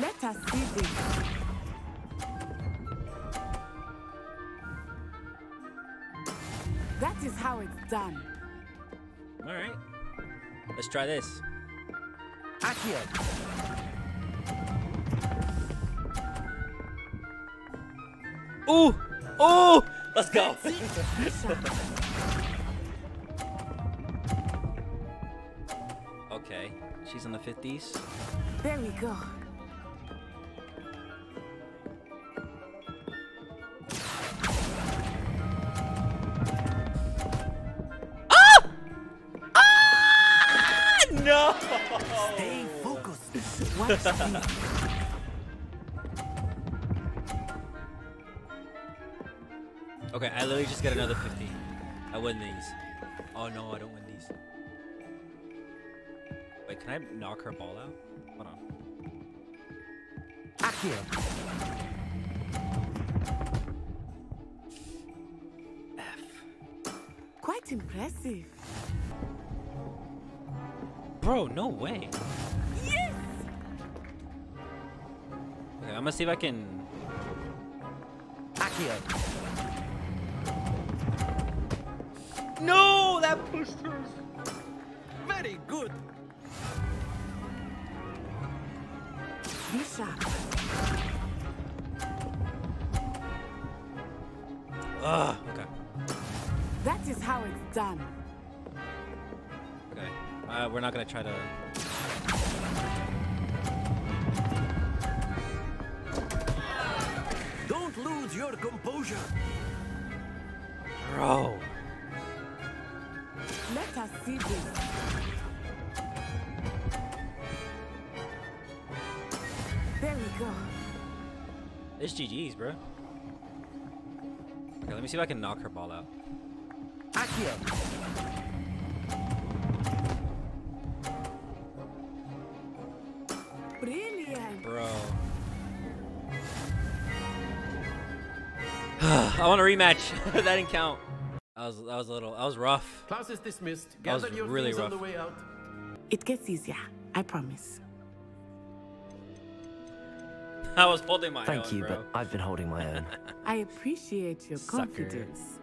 Let us see this. That is how it's done. All right. Let's try this. Accio. Ooh! Ooh! Let's go. okay. She's in the 50s. There we go. Stay focused. Watch. Okay, I literally just get another 50. I win these. Oh no, I don't win these. Wait, can I knock her ball out? Hold on. Accio. F. Quite impressive. Bro, no way. Yes! Okay, I'm gonna see if I can. Accio. No, that pushed her. Very good. Be sharp. Ugh. Okay. That is how it's done. Okay. Uh, we're not gonna try to. Don't lose your composure. Bro. Let us see this. There we go. It's GG's, bro. Okay, let me see if I can knock her ball out. Accio. Brilliant. Bro. I want a rematch. that didn't count. I was that was a little. I was rough. Class is dismissed. That was Gather your really things on the way out. It gets easier. I promise. I was holding my Thank own, you, bro. but I've been holding my own. I appreciate your Sucker. confidence.